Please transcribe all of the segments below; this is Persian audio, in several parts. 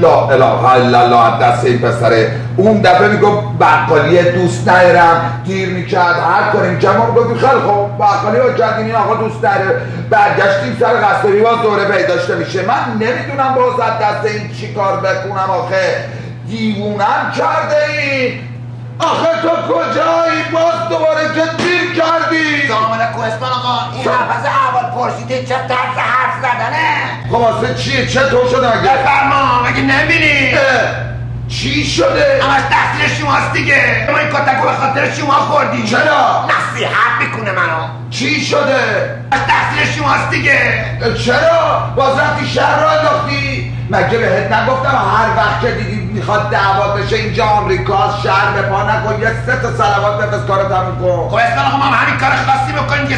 لا اله الا الله دست این پسره. اون دفعه می‌گفت بقالی دوست ندارم. گیر می‌کرد. هر کاری جمع گفت خیلی خوب بقالی ها کردیم آقا دوست داره. برگشتیم سر قصداری باز دوره پیداشته میشه. من نمی‌دونم باز از دست این چی کار بکنم آخه. دیوونم کرده این. خب واسه چیه؟ چطور شده مگه بفرما مگه نمی‌بینی چی شده؟ همش تقصیر شماست دیگه. ما این کتکو به خاطر شما خوردیم چرا؟ نصیحت می‌کنه منو. چی شده؟ همش تقصیر شماست دیگه. چرا؟ باز رفتی شهر را انداختی؟ مگه بهت نگفتم هر وقت که دیدی می‌خواد دعوا بشه اینجا آمریکا شهر به پا نکن یه سه تا سلوات بفرست کارو تموم کن. خب ما هم همین کار خاصی بکنیم که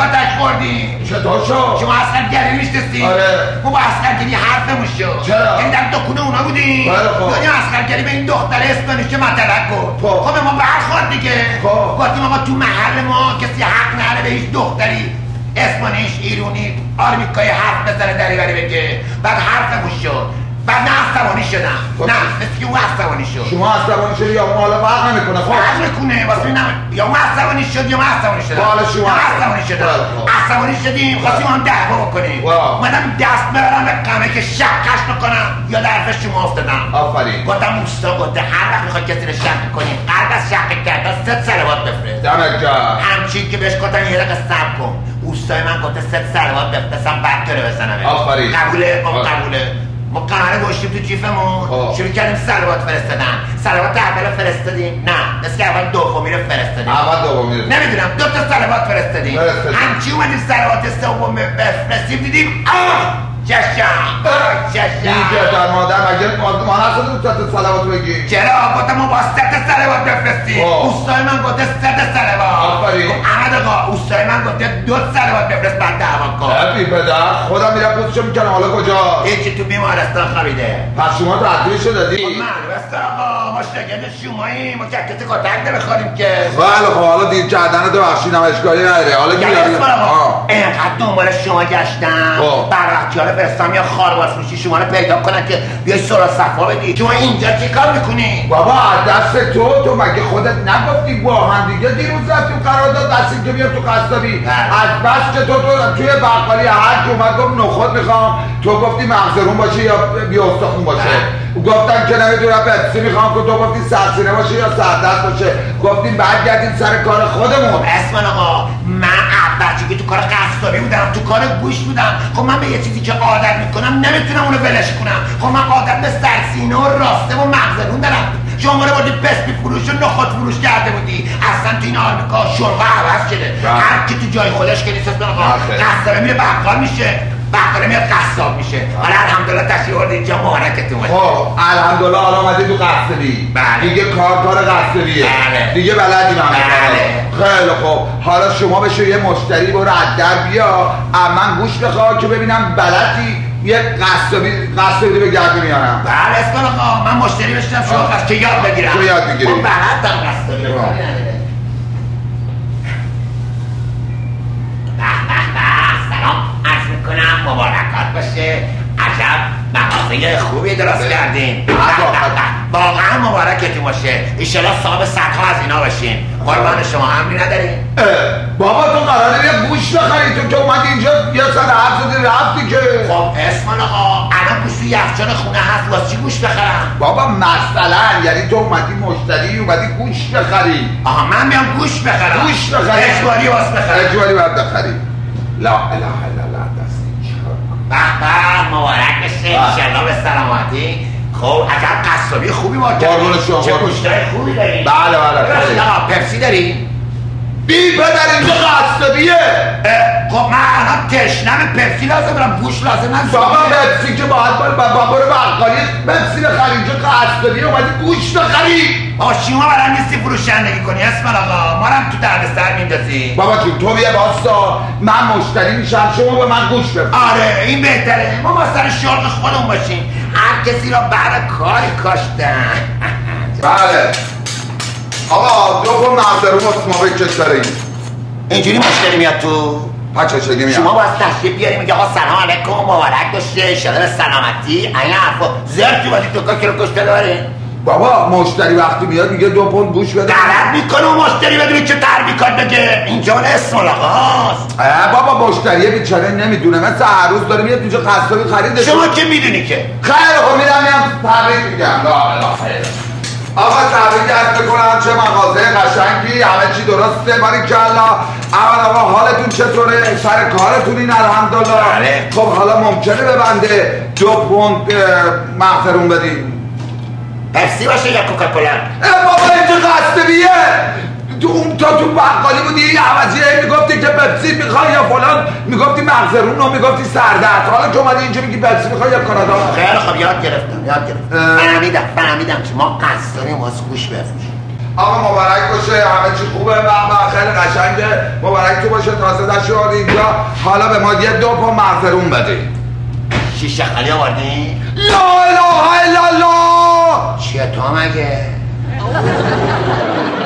کتک خوردیم چطور شد؟ شما اصلا گری میشنستی آره. ما با اصلا حرفمون شد چرا؟ این در دکونه اونا بودیم بله خب. دنیا اصلا به این دختر اسمانش که مطلق گفت خب. خب ما برخورد دیگه خب. گفتیم آقا تو محل ما کسی حق نداره به هیچ دختری اسمانش ایرونی آرمیکای حرف بزنه دری بری بگه بعد حرفمون شد بعد نه عصبانی شدم. خب. نه مثل اون عصبانی شد. شما عصبانی شدی یا اون حالا فرق نمی‌کنه؟ خب. فرق می‌کنه واسه نم- یا اون عصبانی شد یا من عصبانی شدم. حالا شما یا من عصبانی. شدم. بله، خب. عصبانی شدیم خواستیم هم دعوا بکنیم. اومدم دست ببرم به قمه که شقش بکنم یا حرف شما افتادم. آفرین. گفتم اوستا گفته هر وقت می‌خواد کسی رو شق کنیم قلب از شق کردن ست سلوات بفرست. دمت گرم. همچین که بهش گفتم یه دقیقه صبر کن. اوستای من گفته ست سلوات بفرستم بعد تو رو بزنم. آفرین. قبوله. قبوله. ما قمره گوشتیم تو جیفمون خب. شروع کردیم سلوات فرستادن. سلوات اول فرستادیم. نه مثل که اول دومی رو فرستادیم. اول دومی رو. نمی‌دونم. دو تا سلوات فرستادیم. همچی اومدیم سلوات سوم بفرستیم دیدیم آه! چشم آه چشم این که در مادر مگه ما نشده بود تا سلوات بگی چرا گفتم ما با ست سلوات بفرستیم؟ خب. اوستای من گفته ست سلوات احمد آقا اوستای من گفته دو سلوات بفرست بعد دعوا کن بی پدر خودم میرم پوزشو می‌کنم. حالا کجا یکی تو بیمارستان خوابیده پس شما تدریشو دادی معلوم است آقا. ما شاگرد شماییم. ما جکت کتک نمی‌خوریم که. بله خب حالا دیر کردن تو بخشیدم اشکالی نداره حالا یعنی میرم. اینقدر دنبال شما گشتم. خب. برقی ها رو فرستم یا خارباز میشی شما رو پیدا کنن که بیای سرا صفا بدی. شما اینجا چی کار می‌کنی؟ بابا دست تو تو مگه خودت نگفتی با هم دیگه دیروز رفتیم قرارداد دستی که بیا تو قصابی. از بس که تو تو توی بقالی هر اومد گفت نخود می‌خوام. تو گفتی مغزرون باشه یا بیا استخون باشه؟ گفتن که نمی‌دونم پپسی می‌خوام. که تو گفتی سرسینه باشه یا سردست باشه؟ گفتیم برگردیم سر کار خودمون. اسمان آقا من بچه که تو کار قصابی بودم تو کار گوش بودم. خب من به یه چیزی که عادت می‌کنم نمی‌تونم اونو ولش کنم. خب من عادت به سرسینه و راسته و مغزرون دارم. شما رو بردی پسپی فروش و نخود فروش کرده بودی. اصلا تو این آمریکا شرقه عوض شده. بله. هر کی تو جای خودش که نیست آقا. قصابه میره بقال میشه. بقاله میاد قصاب میشه. حالا الحمدلله تشریف آوردی اینجا مبارکتون خب الحمدلله حالا اومدی تو قصبی بله. دیگه کار کار قصبیه بله. دیگه بلدیم همه بله. خیلی خوب. حالا شما بشو یه مشتری برو از در بیا. من گوش بخواه که ببینم بلدی. یه قصبی قصبی به گردی میارم بله اسمان آقا من مشتری بشتم شما. پس که یاد بگیرم تو یاد بگیری. خب بلدم قصابی. سلام عرض می‌کنم مبارکات باشه مغازه خوبی درست کردین. واقعا مبارکتون باشه. ایشالا صاحب صدها از اینا باشین. قربان شما امری ندارین. بابا تو قراره یه گوش بخری تو که اومدی اینجا یه سر حرف زدی رفتی که. خب اسمان آقا. الان گوش تو یخچال خونه هست. واسه چی گوش بخرم؟ بابا مثلا. یعنی تو اومدی مشتری اومدی گوش بخری. آها من میام گوش بخرم. گوش بخری. اجباری واسه بخرم. اجباری باید بخری. لا اله الا الله دستی چیکار؟ به به مبارک بشه. سلامتی. خب عجب قصابی خوبی ما قربون شما. چه گوشتای خوبی داری؟ بله، بله، خیلی. آقا پپسی داری؟ بی پدر اینجا قصبیه اه، خب من الان تشنم پپسی لازم دارم گوش لازم ندارم بابا پپسی که باید باید بابا رو بقالی پپسی بخری اینجا قصبیه اومدی گوش بخری. آقا شما برام نیستی فروشندگی کنی اسم آقا ما هم تو درد سر میندازی. بابا جون تو یه باستا من مشتری میشم شما به من گوش بفر آره این بهتره. ما با سر شرق خودمون باشیم. هر کسی را بعد کاری کاشتن. بله. آقا دو کن مغزرون واسه ما بکش داره این اینجوری مشکلی میاد تو؟ پچشگی میام شما باز تشریف بیاری میگه آقا سلام علیکم مبارک باشه. شده به سلامتی. این حرفا زرد تو بازی تو که رو کشته داره بابا مشتری وقتی میاد میگه دو پوند گوش بده. غلط می‌کنه و مشتری بدونی چه تربیکات بگه اینجا اون اسم آقاست بابا مشتری بیچاره نمی‌دونه. مثل هر روز داره میاد اینجا قصابی خریده شما که می‌دونی که؟ خیلی خب میرم میام تبریک میگم. لا اله خیر آقا تبریک عرض می‌کنم. چه مغازه قشنگی همه چی درسته. باری کلا اول آقا حالتون چطوره؟ سر کارتون این الحمدلله. بله. خب حالا ممکنه ببنده دو پوند مغفرون بدین. پپسی باشه یا کوکاکولا بابا اینجا قصبیه تو اون تا تو بقالی بودی یه عوضی می‌گفتی که پپسی می‌خوای یا فلان. می‌گفتی مغزرون رو می‌گفتی سردرد. حالا که اومدی اینجا میگی پپسی می‌خوای یا کانادا؟ خیلی خب یاد گرفتم یاد گرفتم. فهمیدم فهمیدم که ما قصدانی واسه گوش بفروشیم آقا مبارک باشه. همه چی خوبه؟ و خیلی قشنگه. مبارک تو باشه تازه شد اینجا. حالا به ما یه دو پا مغزرون بده شیشه خالی آوردی؟ لا اله الا الله! چیه تو مگه؟